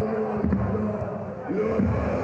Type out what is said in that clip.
Lord, Lord, Lord.